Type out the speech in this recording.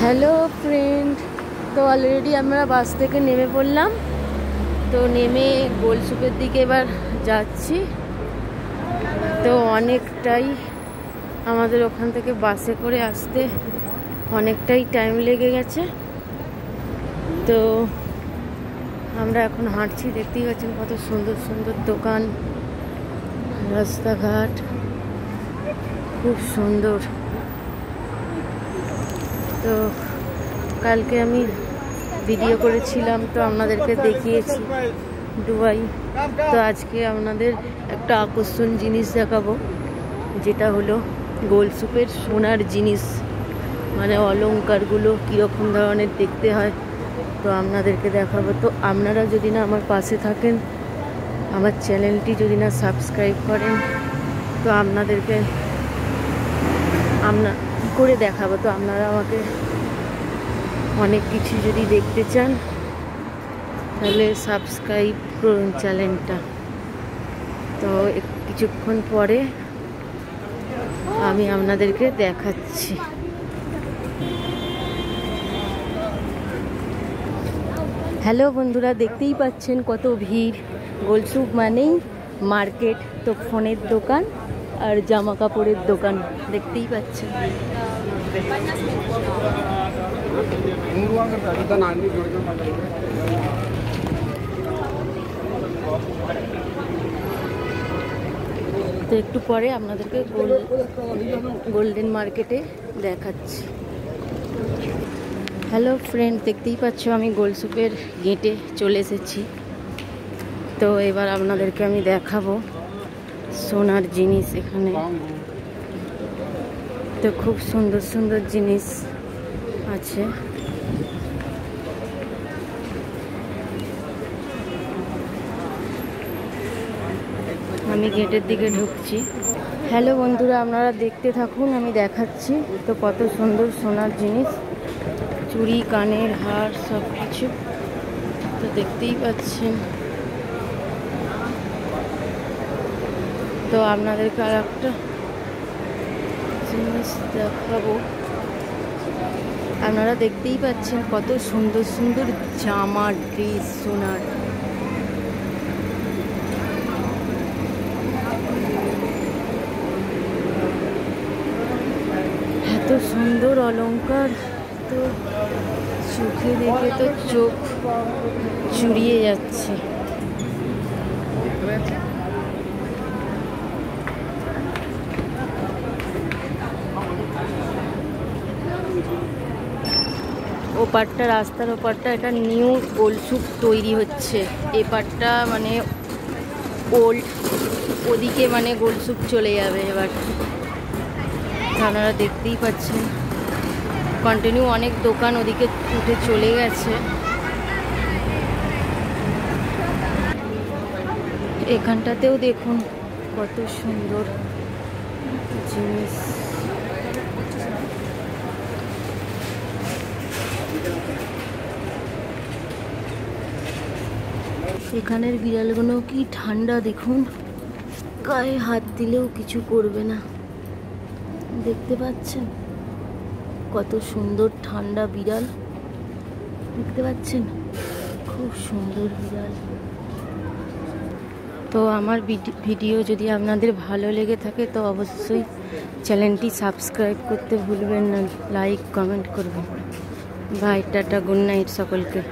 Hello friend তো already আমরা বাস থেকে নেমে পড়লাম। তো নেমে গোলসুপের দিকে এবার যাচ্ছি। তো অনেকটাই আমাদের ওখান থেকে বাসে করে আসতে অনেকটাই টাইম লেগে গেছে। তো আমরা এখন হাঁটছি, দেখতেই পাচ্ছেন কত সুন্দর সুন্দর দোকান, রাস্তাঘাট। খুব সুন্দর। তো কালকে আমি ভিডিও করেছিলাম, তো আপনাদেরকে দেখিয়েছি দুবাই। তো আজকে আপনাদের একটা আকর্ষণ জিনিস দেখাবো, যেটা হলো গোলসুপের সোনার জিনিস। মানে অলঙ্কারগুলো কীরকম ধরনের দেখতে হয়, তো আপনাদেরকে দেখাবো। তো আপনারা যদি না আমার পাশে থাকেন, আমার চ্যানেলটি যদি না সাবস্ক্রাইব করেন, তো আপনাদেরকে, আপনার করে দেখাবো। তো আপনারা আমাকে অনেক কিছু যদি দেখতে চান, তাহলে সাবস্ক্রাইব করুন চ্যানেলটা তো কিছুক্ষণ পরে আমি আপনাদেরকে দেখাচ্ছি। হ্যালো বন্ধুরা, দেখতেই পাচ্ছেন কত ভিড়। গোলসুপ মানেই মার্কেট, তো ফোনের দোকান। আর জামা কাপড়ের দোকান দেখতেই পাচ্ছেন। তো একটু পরে আপনাদেরকে গোল্ডেন মার্কেটে দেখাচ্ছি। হ্যালো ফ্রেন্ড দেখতেই পাচ্ছ আমি গোলসুপের গেটে চলে এসেছি। তো এবার আপনাদেরকে আমি দেখাবো। সোনার জিনিস এখানে। তো খুব সুন্দর সুন্দর জিনিস আছে। আমি গেটের দিকে ঢুকছি। হ্যালো বন্ধুরা, আপনারা দেখতে থাকুন, আমি দেখাচ্ছি। তো কত সুন্দর সোনার জিনিস। চুড়ি, কানের হার সব কিছু তো দেখতেই পাচ্ছেন। তো আপনাদেরকে আর একটা জিনিস দেখাবো। আপনারা দেখতেই পাচ্ছেন কত সুন্দর সুন্দর জামা ড্রেস সোনার। এত সুন্দর অলঙ্কার তো চোখে দেখে তো চোখ চুরিয়ে যাচ্ছে। ওপারটা, রাস্তার ওপারটা এটা নিউ গোলসুপ তৈরি হচ্ছে। এপারটা মানে ওল্ড ওদিকে মানে গোলসুপ চলে যাবে এবার। আপনারা দেখতেই পাচ্ছেন। কন্টিনিউ অনেক দোকান ওদিকে উঠে চলে গেছে। এখানটাতেও দেখুন কত সুন্দর জিনিস। এখানের বিড়ালগুলো কি ঠান্ডা দেখুন? গায়ে হাত দিলেও কিছু করবে না। দেখতে পাচ্ছেন? কত সুন্দর ঠান্ডা বিড়াল। দেখতে পাচ্ছেন? খুব সুন্দর বিড়াল। তো আমার ভিডিও যদি আপনাদের ভালো লেগে থাকে, তো অবশ্যই চ্যানেলটি সাবস্ক্রাইব করতে ভুলবেন না। লাইক, কমেন্ট করবেন। বাই, টাটা, গুড নাইট সকলকে।